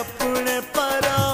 अपने परा